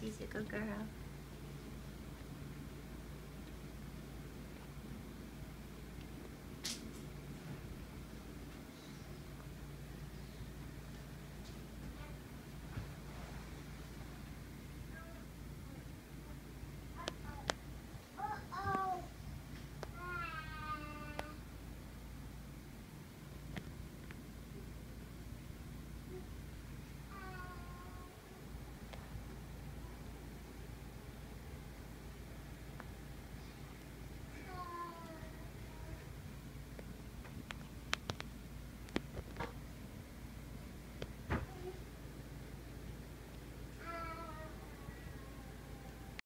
She's a good girl.